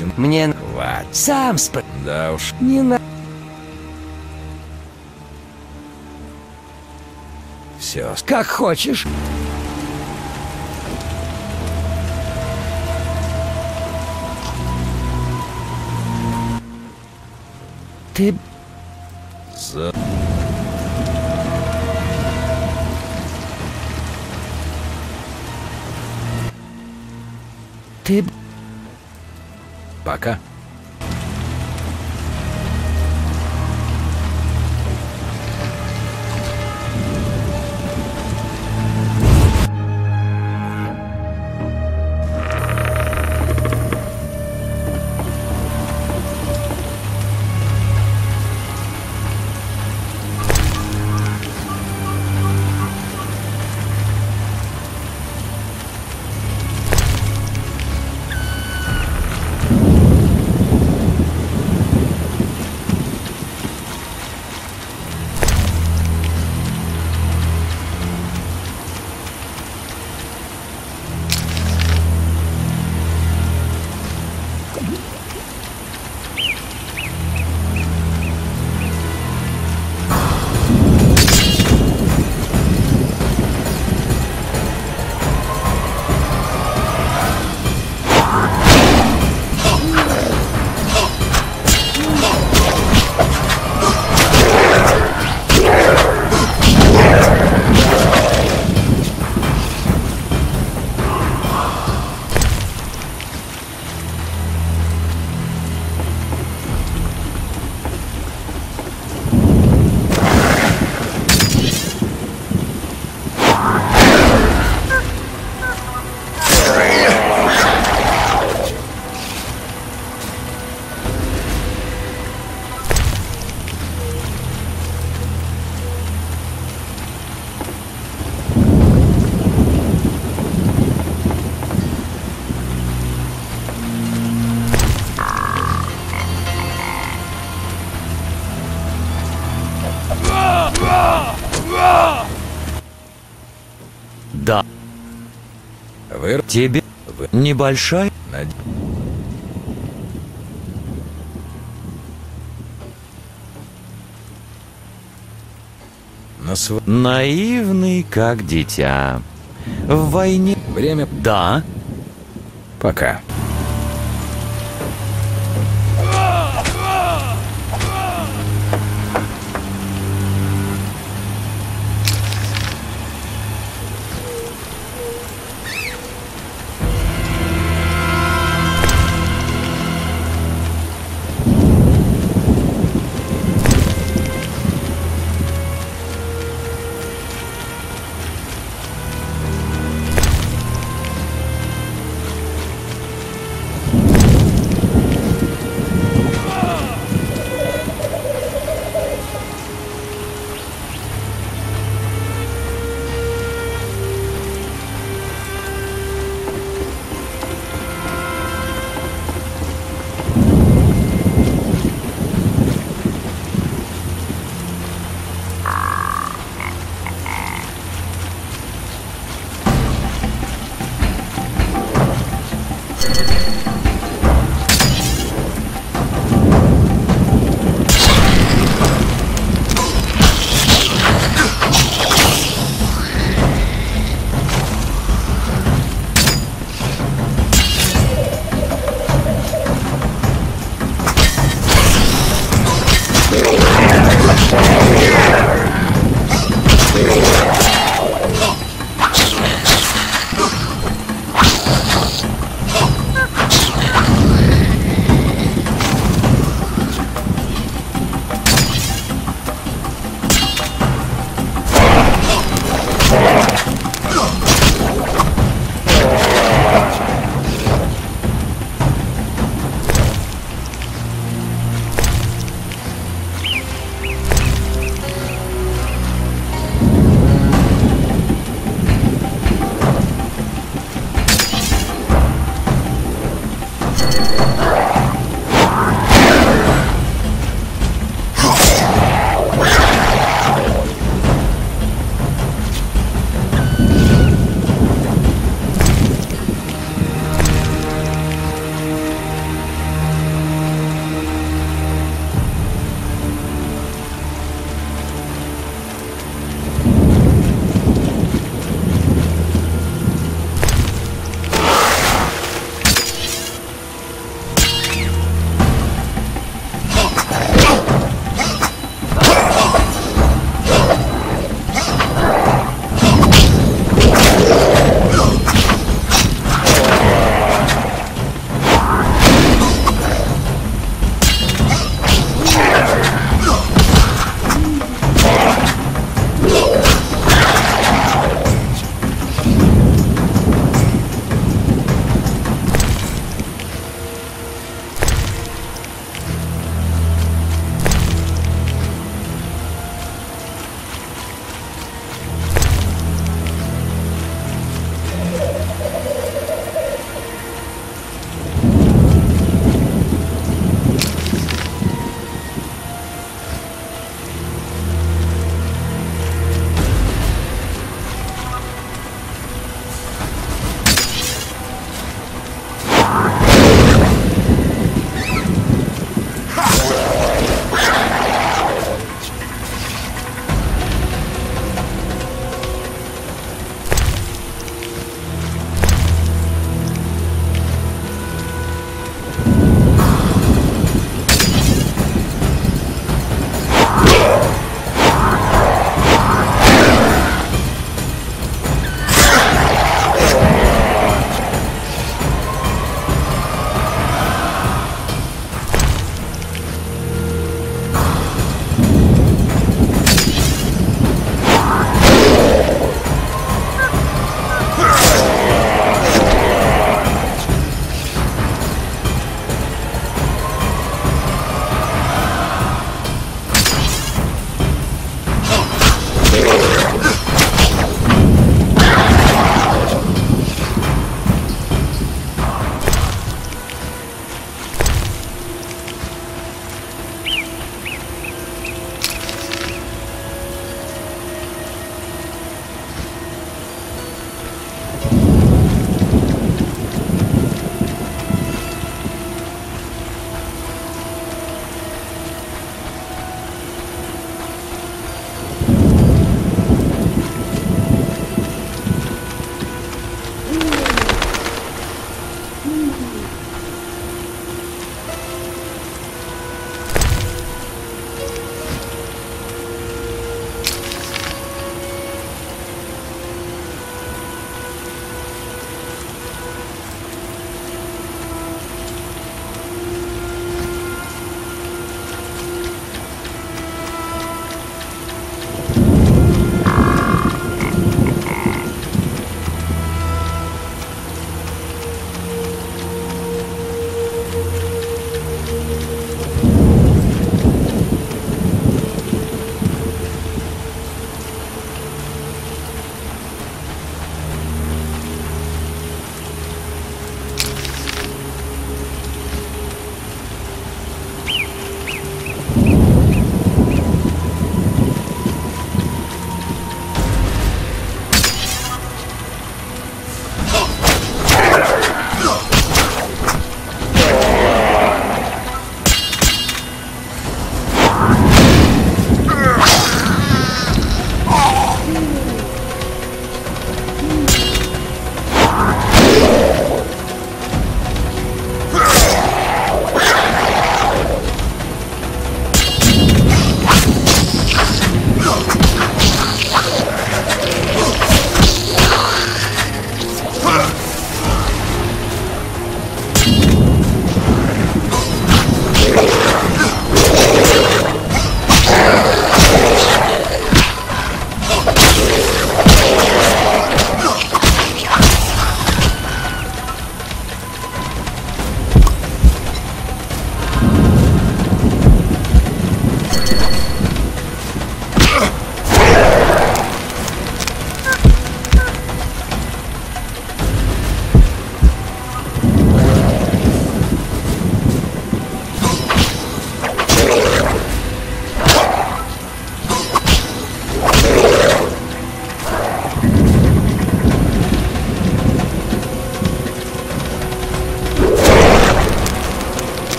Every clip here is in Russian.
женщин. Мне Хватит. сам сп... Да уж. Не на... Все. Как хочешь. Ты... За... Ты... Пока. Вы... тебе Вы... небольшая... над- На св... Наивный, как дитя. В войне... Время... Да, Пока.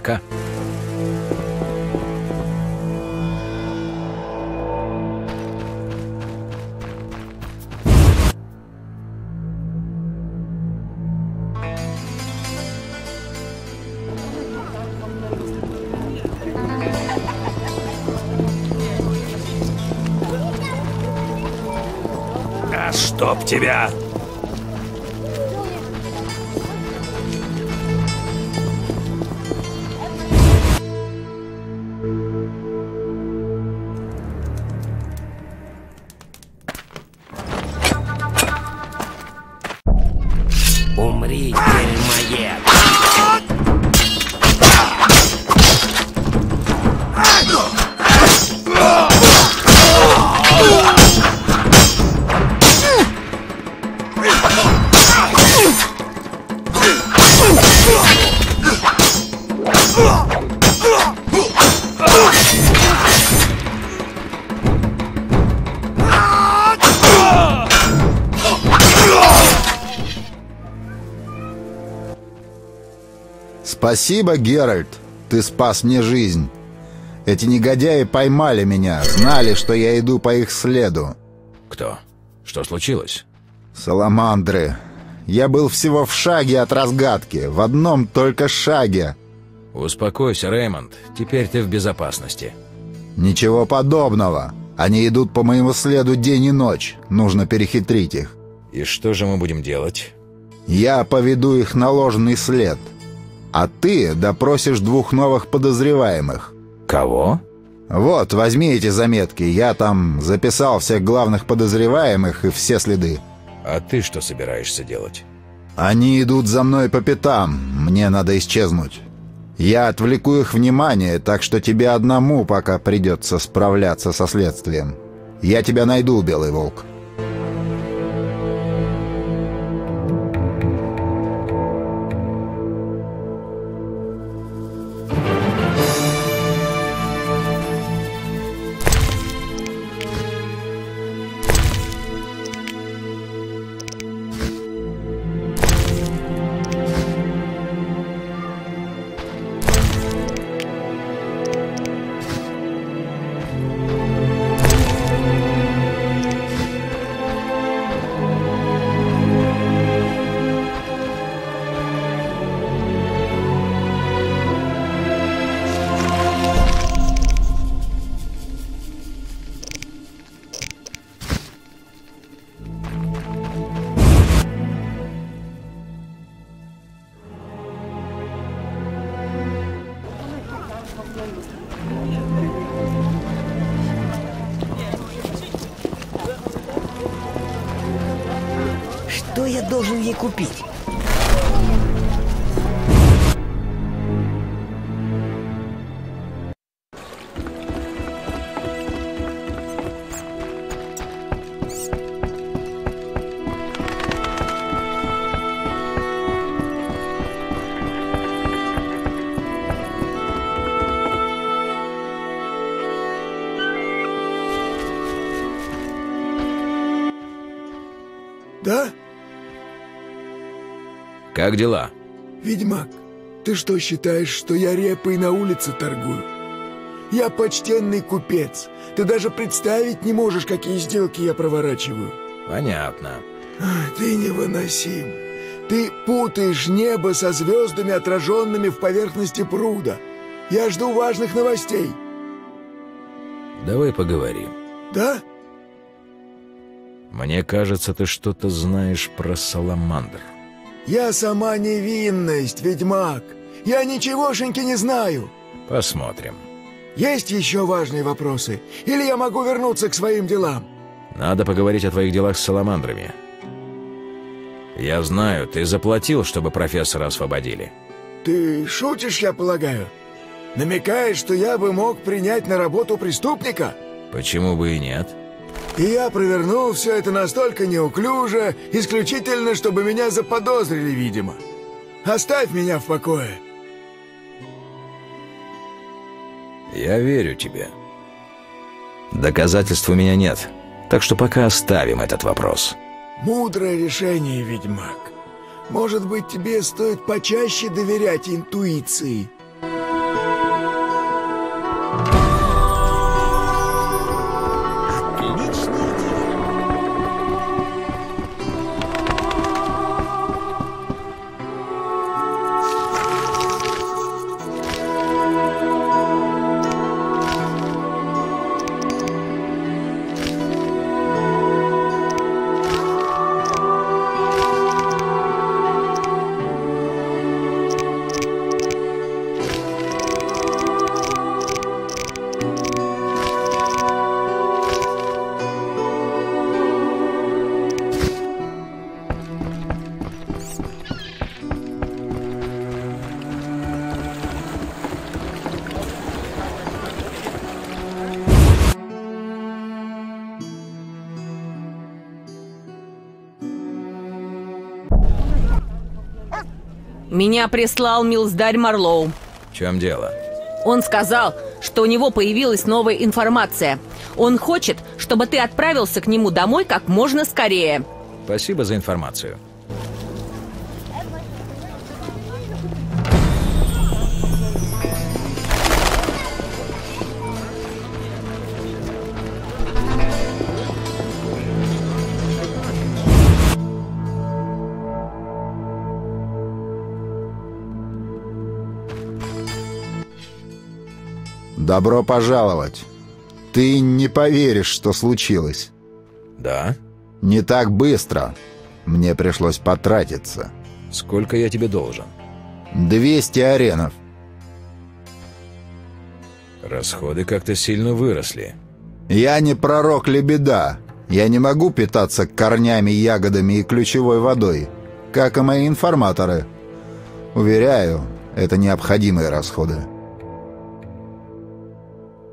Пока. А чтоб тебя! Спасибо, Геральт. Ты спас мне жизнь. Эти негодяи поймали меня, знали, что я иду по их следу. Кто? Что случилось? Саламандры. Я был всего в шаге от разгадки, в одном только шаге. Успокойся, Реймонд. Теперь ты в безопасности. Ничего подобного. Они идут по моему следу день и ночь. Нужно перехитрить их. И что же мы будем делать? Я поведу их на ложный след. А ты допросишь двух новых подозреваемых. Кого? Вот, возьми эти заметки. Я там записал всех главных подозреваемых и все следы. А ты что собираешься делать? Они идут за мной по пятам. Мне надо исчезнуть. Я отвлеку их внимание, так что тебе одному пока придется справляться со следствием. Я тебя найду, Белый Волк. Что я должен ей купить? Как дела? Ведьмак, ты что считаешь, что я репой на улице торгую? Я почтенный купец. Ты даже представить не можешь, какие сделки я проворачиваю. Понятно. Ах, Ты невыносим. Ты путаешь небо со звездами, отраженными в поверхности пруда. Я жду важных новостей. Давай поговорим. Да? Мне кажется, ты что-то знаешь про Саламандр. Я сама невинность, ведьмак. Я ничегошеньки не знаю. Посмотрим. Есть еще важные вопросы? Или я могу вернуться к своим делам? Надо поговорить о твоих делах с Саламандрами. Я знаю, ты заплатил, чтобы профессора освободили. Ты шутишь, я полагаю? Намекаешь, что я бы мог принять на работу преступника? Почему бы и нет? И я провернул все это настолько неуклюже, исключительно, чтобы меня заподозрили, видимо. Оставь меня в покое. Я верю тебе. Доказательств у меня нет, так что пока оставим этот вопрос. Мудрое решение, ведьмак. Может быть, тебе стоит почаще доверять интуиции. Меня прислал Милздарь Марлоу. В чем дело? Он сказал, что у него появилась новая информация. Он хочет, чтобы ты отправился к нему домой как можно скорее. Спасибо за информацию. Добро пожаловать. Ты не поверишь, что случилось. Да? Не так быстро. Мне пришлось потратиться. Сколько я тебе должен? 200 аренов. Расходы как-то сильно выросли. Я не пророк лебеда. Я не могу питаться корнями, ягодами и ключевой водой, как и мои информаторы. Уверяю, это необходимые расходы.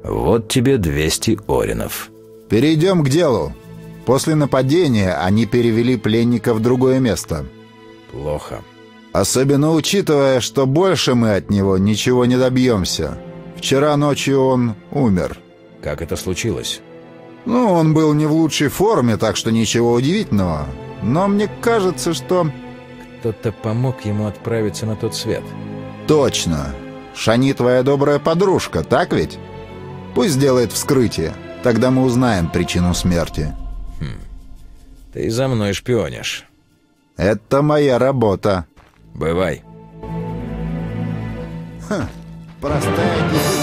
Вот тебе 200 оринов. Перейдем к делу. После нападения они перевели пленника в другое место. Плохо. Особенно учитывая, что больше мы от него ничего не добьемся. Вчера ночью он умер. Как это случилось? Ну, он был не в лучшей форме, так что ничего удивительного. Но мне кажется, что... Кто-то помог ему отправиться на тот свет. Точно. Шани твоя добрая подружка, так ведь? Пусть сделает вскрытие. Тогда мы узнаем причину смерти. Хм. Ты за мной шпионишь. Это моя работа. Бывай. Ха, простая дезинция.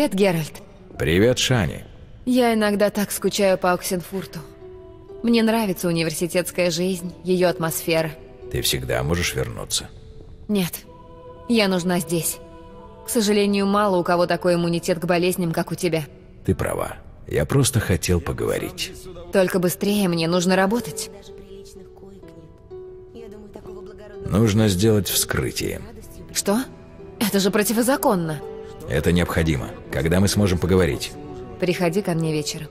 Привет, Геральт. Привет, Шани. Я иногда так скучаю по Оксенфурту. Мне нравится университетская жизнь, ее атмосфера. Ты всегда можешь вернуться. Нет, я нужна здесь. К сожалению, мало у кого такой иммунитет к болезням, как у тебя. Ты права. Я просто хотел поговорить. Только быстрее мне нужно работать. Нужно сделать вскрытие. Что? Это же противозаконно. Это необходимо. Когда мы сможем поговорить? Приходи ко мне вечером.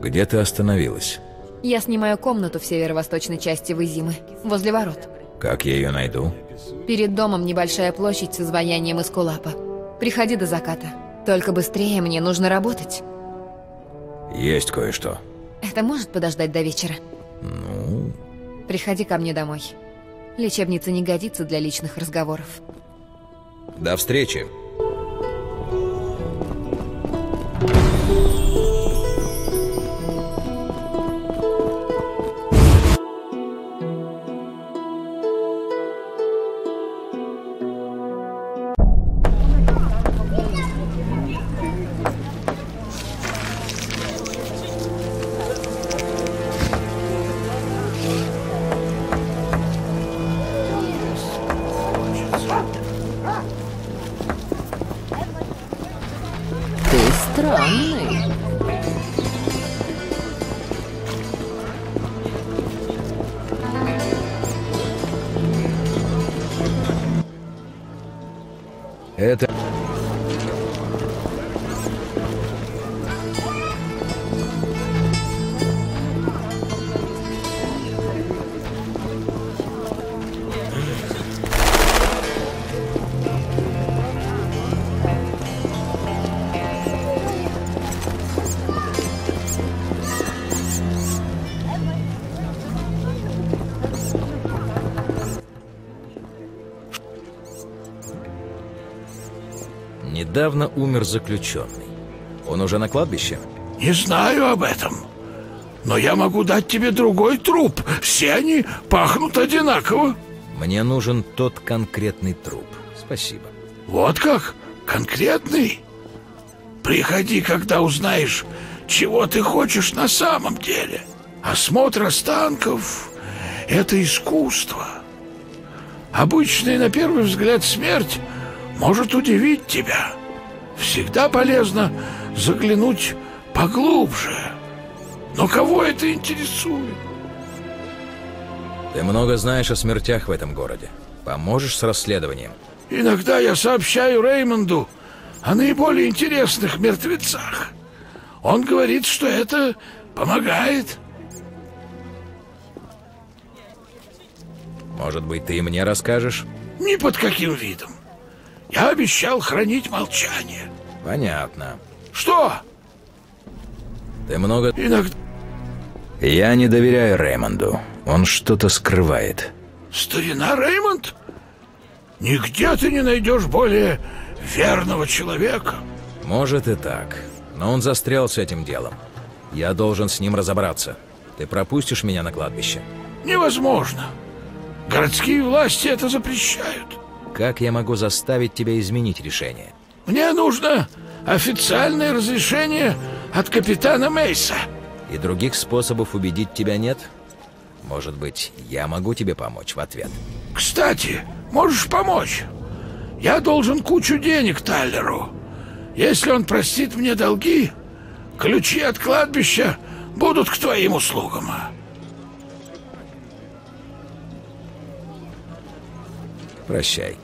Где ты остановилась? Я снимаю комнату в северо-восточной части Вызимы, возле ворот. Как я ее найду? Перед домом небольшая площадь с изваянием из кулапа. Приходи до заката. Только быстрее мне нужно работать. Есть кое-что. Это может подождать до вечера? Ну, Приходи ко мне домой. Лечебница не годится для личных разговоров. до встречи. Странный. Это... Недавно умер заключенный. Он уже на кладбище? Не знаю об этом. Но я могу дать тебе другой труп. Все они пахнут одинаково. Мне нужен тот конкретный труп. Спасибо. Вот как? Конкретный? Приходи, когда узнаешь, чего ты хочешь на самом деле. осмотр останков — это искусство. Обычная, на первый взгляд, смерть может удивить тебя. Всегда полезно заглянуть поглубже. Но кого это интересует? Ты много знаешь о смертях в этом городе. Поможешь с расследованием? Иногда я сообщаю Реймонду о наиболее интересных мертвецах. Он говорит, что это помогает. Может быть, ты и мне расскажешь? Ни под каким видом. Я обещал хранить молчание. Понятно. Что? Ты много... Иногда... Я не доверяю Реймонду. Он что-то скрывает. Старина Реймонд? Нигде ты не найдешь более верного человека. Может и так. Но он застрял с этим делом. Я должен с ним разобраться. Ты пропустишь меня на кладбище? Невозможно. Городские власти это запрещают. Как я могу заставить тебя изменить решение? Мне нужно официальное разрешение от капитана Мейса. И других способов убедить тебя нет? Может быть, я могу тебе помочь в ответ? Кстати, можешь помочь. Я должен кучу денег Тайлеру. Если он простит мне долги, ключи от кладбища будут к твоим услугам. Прощай.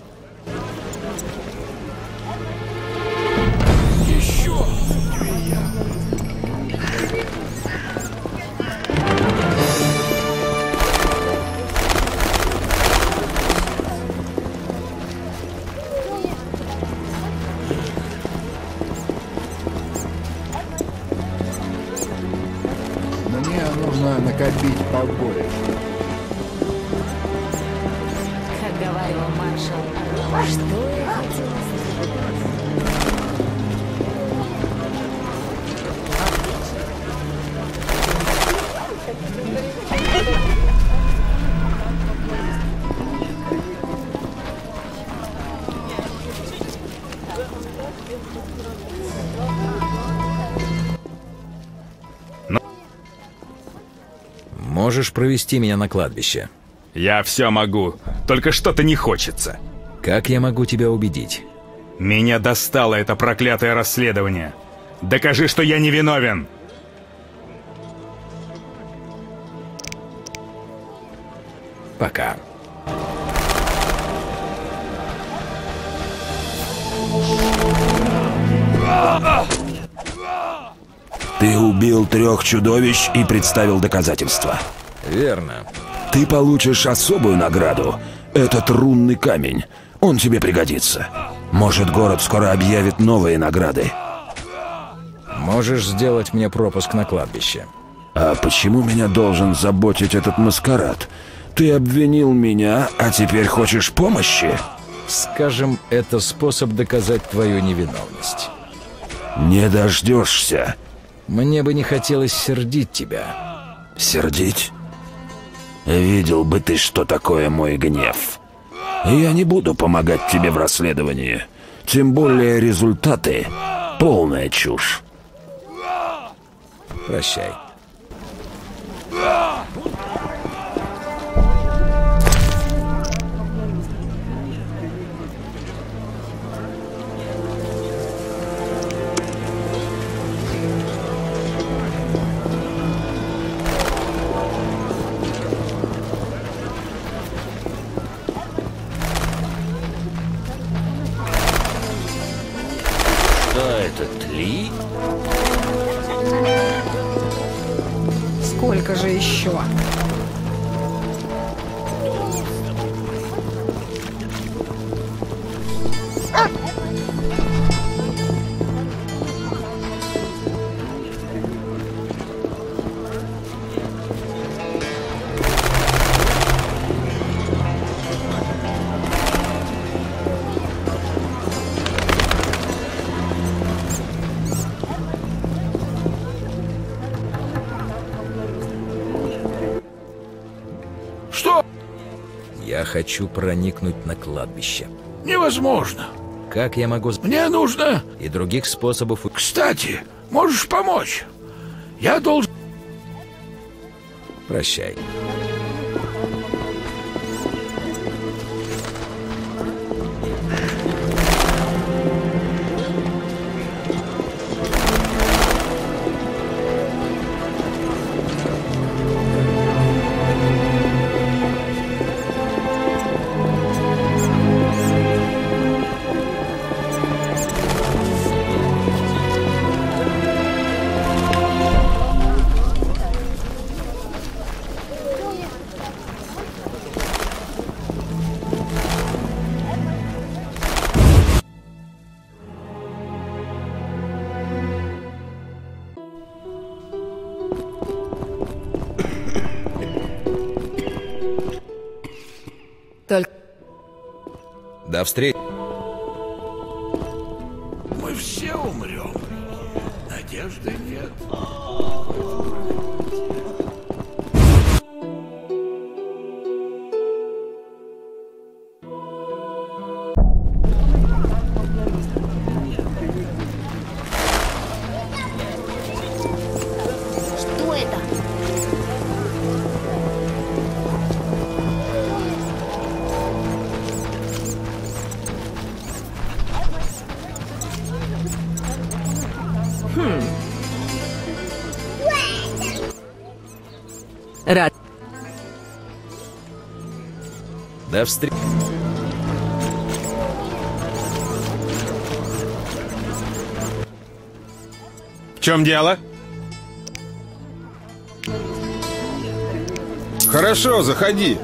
Можешь провести меня на кладбище? Я все могу, только что-то не хочется. Как я могу тебя убедить? Меня достало это проклятое расследование. Докажи, что я не виновен. Пока. Ты убил трех чудовищ и представил доказательства. Верно. Ты получишь особую награду. Этот рунный камень. Он тебе пригодится. Может, город скоро объявит новые награды. Можешь сделать мне пропуск на кладбище. А почему меня должен заботить этот маскарад? Ты обвинил меня, а теперь хочешь помощи? Скажем, это способ доказать твою невиновность. Не дождешься. Мне бы не хотелось сердить тебя. Сердить? Видел бы ты, что такое мой гнев. Я не буду помогать тебе в расследовании. Тем более результаты — полная чушь. Прощай. Хочу проникнуть на кладбище. Невозможно. Как я могу... Мне нужно... И других способов... Кстати, можешь помочь. Я должен... Прощай. До встречи. До встречи. В чем дело? Хорошо, заходи.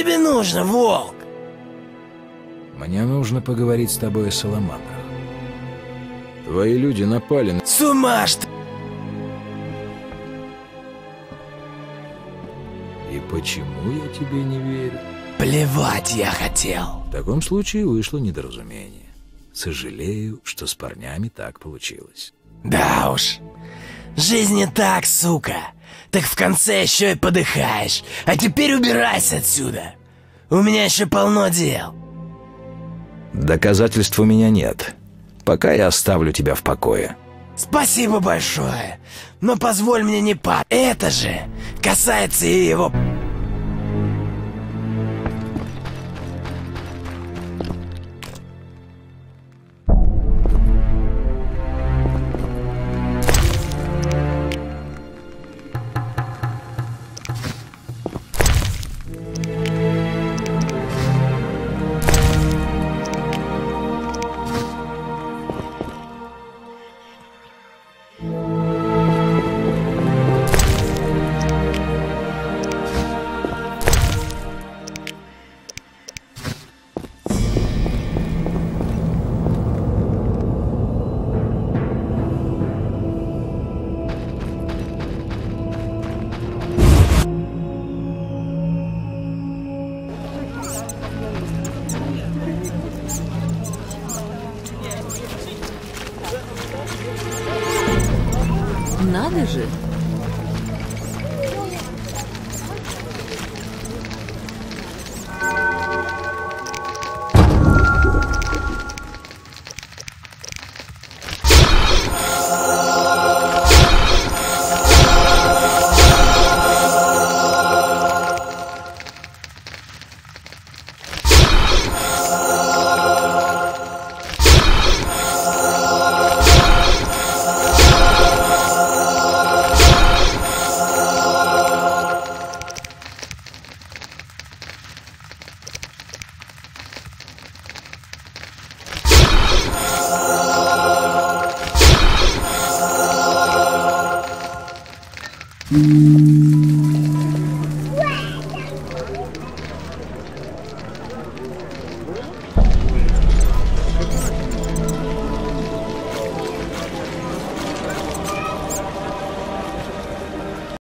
Тебе нужно, волк? Мне нужно поговорить с тобой о саламандрах. Твои люди напали на... С ума что? И почему я тебе не верю? Плевать я хотел. В таком случае вышло недоразумение. Сожалею, что с парнями так получилось. Да уж. Жизнь не так, сука. Так в конце еще и подыхаешь. А теперь убирайся отсюда. У меня еще полно дел. Доказательств у меня нет. Пока я оставлю тебя в покое. Спасибо большое. Но позволь мне не пад. Это же касается и его... Надо же.